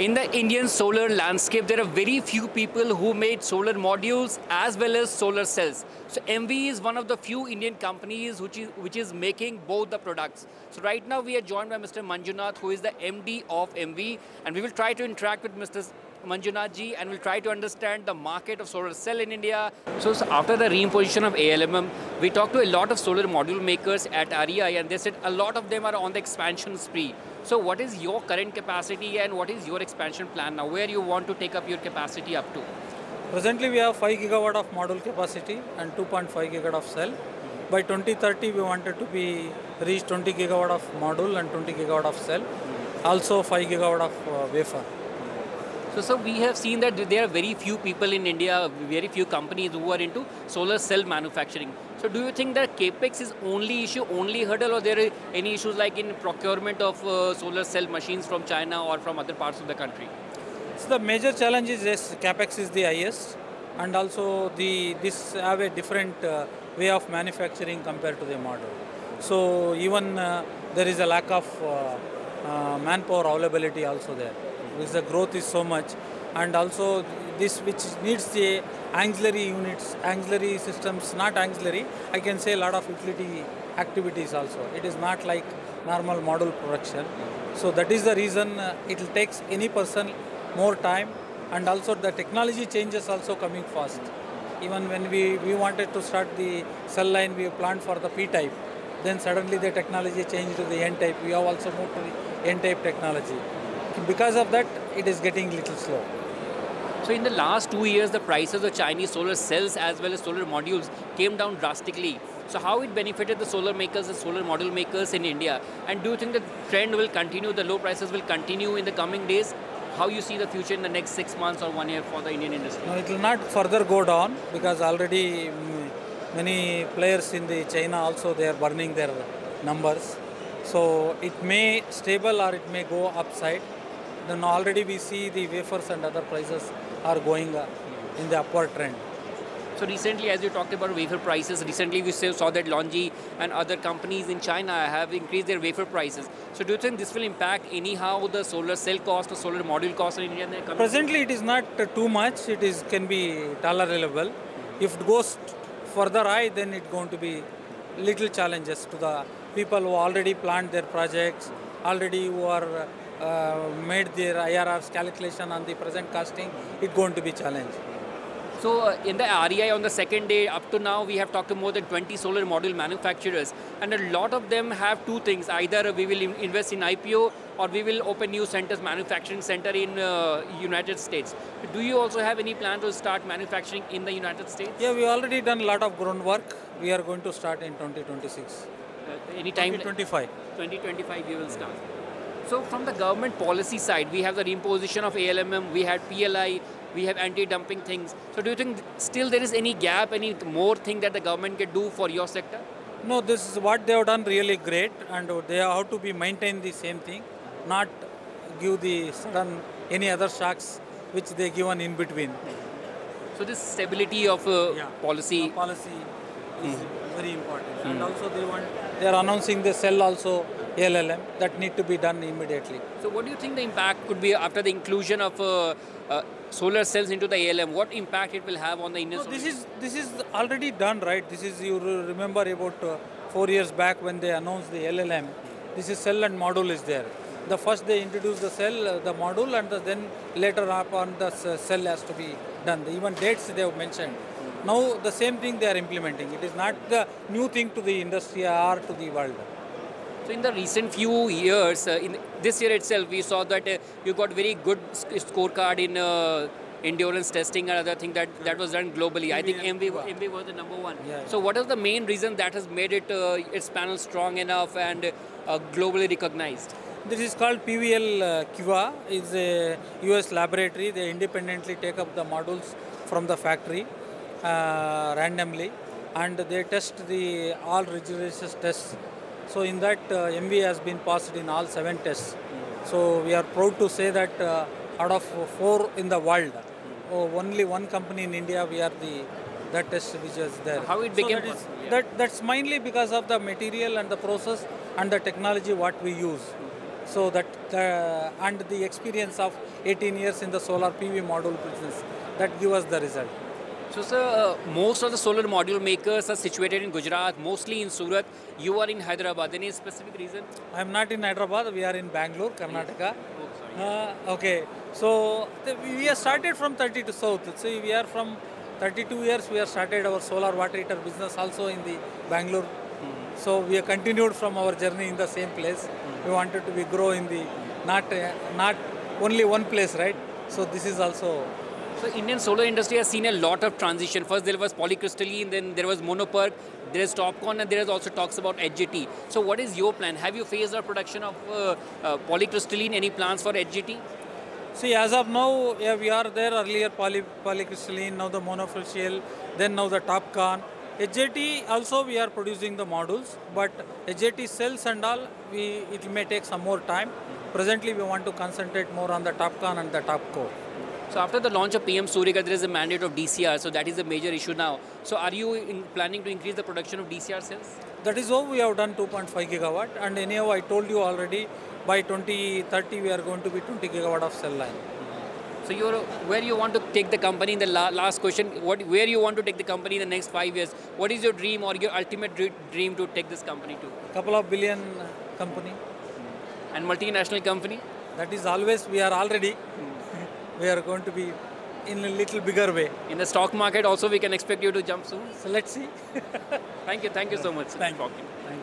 in the Indian solar landscape, there are very few people who made solar modules as well as solar cells. So Emmvee is one of the few Indian companies which is, which is making both the products. So right now we are joined by Mr. Manjunath, who is the MD of Emmvee, and we will try to interact with Mr. Manjunath ji and we'll try to understand the market of solar cell in India. So, so after the reimposition of ALMM, we talked to a lot of solar module makers at REI and they said a lot of them are on the expansion spree. So what is your current capacity and what is your expansion plan now? Where you want to take up your capacity up to? Presently we have 5 gigawatt of module capacity and 2.5 gigawatt of cell. By 2030 we wanted to be reach 20 gigawatt of module and 20 gigawatt of cell. Also 5 gigawatt of uh, wafer. So, so we have seen that there are very few people in India, very few companies who are into solar cell manufacturing. So do you think that capex is only issue, only hurdle, or there are any issues like in procurement of uh, solar cell machines from China or from other parts of the country? So the major challenge is yes, capex is the highest, and also the this have a different uh, way of manufacturing compared to the model. So even uh, there is a lack of uh, uh, manpower availability also there, because the growth is so much, and also this which needs the auxiliary units, auxiliary systems, not auxiliary, I can say a lot of utility activities also. It is not like normal model production. So that is the reason uh, it takes any person more time and also the technology changes also coming fast. Even when we, we wanted to start the cell line, we planned for the P-type. Then suddenly the technology changed to the N-type. We have also moved to the N-type technology. Because of that, it is getting little slow. So in the last two years, the prices of Chinese solar cells as well as solar modules came down drastically. So how it benefited the solar makers and solar module makers in India? And do you think the trend will continue, the low prices will continue in the coming days? How you see the future in the next six months or one year for the Indian industry? No, it will not further go down because already many players in the China also they are burning their numbers. So it may stable or it may go upside. Then already we see the wafers and other prices are going uh, in the upward trend. So recently, as you talked about wafer prices, recently we saw that Longi and other companies in China have increased their wafer prices. So do you think this will impact anyhow the solar cell cost or solar module cost in India? In Presently, it is not too much. It is can be tolerable. If it goes further high, then it's going to be little challenges to the people who already planned their projects, already who are made their IRRs calculation on the present costing, it's going to be challenge. So uh, in the REI on the second day, up to now, we have talked to more than 20 solar module manufacturers, and a lot of them have two things: either we will invest in IPO, or we will open new centers, manufacturing center in uh, United States. Do you also have any plan to start manufacturing in the United States? Yeah, we already done a lot of groundwork. We are going to start in 2026. Uh, any time? 2025. 2025 we will start. So from the government policy side, we have the reimposition of ALMM, we had PLI, we have anti-dumping things. So do you think still there is any gap, any more thing that the government can do for your sector? No, this is what they have done really great and they have to be maintain the same thing, not give the sudden any other shocks which they given in between. So this stability of uh, Yeah. policy. Policy is very important. And also they want they are announcing the cell also ALMM that need to be done immediately. So what do you think the impact could be after the inclusion of uh, uh, solar cells into the ALMM? What impact it will have on the Indian No, this is this is already done, right? This is you remember about uh, four years back when they announced the ALMM. This is cell and module is there. The first they introduced the cell, uh, the module, and the, then later up on the cell has to be done. The even dates they have mentioned. Now the same thing they are implementing. It is not the new thing to the industry or to the world. So in the recent few years, uh, in this year itself, we saw that uh, you got very good sc- scorecard in uh, endurance testing and other thing that, that was done globally. I think Emmvee was the number one. Yeah, So what is the main reason that has made it uh, its panel strong enough and uh, globally recognized? This is called PVEL uh, Kiwa. is a US laboratory. They independently take up the modules from the factory uh, randomly and they test the all rigorous tests. So in that uh, Emmvee has been passed in all seven tests. So we are proud to say that uh, out of four in the world, oh, only one company in India we are the that test which is there. How it So became that, is, yeah. that that's mainly because of the material and the process and the technology what we use. So that uh, and the experience of 18 years in the solar PV module business that give us the result. So, sir, uh, most of the solar module makers are situated in Gujarat, mostly in Surat. You are in Hyderabad. Any specific reason? I am not in Hyderabad. We are in Bangalore, Karnataka. Uh, okay, so we have started from 30 to south. See, we are from 32 years. We have started our solar water heater business also in the Bangalore. So we have continued from our journey in the same place. We wanted to be grow in the not uh, not only one place, right? So this is also So, Indian solar industry has seen a lot of transition. First, there was polycrystalline, then there was monoperc, there is TopCon, and there is also talks about HJT. So, what is your plan? Have you phased out production of uh, uh, polycrystalline? Any plans for HJT? See, as of now, yeah, we are there earlier poly, polycrystalline, now the monofilament, then now the TopCon. HJT also we are producing the modules, but HJT cells and all, we it may take some more time. Presently, we want to concentrate more on the TopCon and the TopCo. So, after the launch of PM Surya, there is a mandate of DCR. So, that is a major issue now. So, are you in planning to increase the production of DCR cells? That is how we have done 2.5 gigawatt. And anyhow, I told you already, by 2030 we are going to be 20 gigawatt of cell line. So, you're where you want to take the company in the la- last question. What where you want to take the company in the next five years? What is your dream or your ultimate dream to take this company to? Couple of billion company. And multinational company? That is always we are already. Hmm. We are going to be in a little bigger way. In the stock market, also we can expect you to jump soon. So let's see. Thank you, thank you so much. Thank you. Talking. Thank you.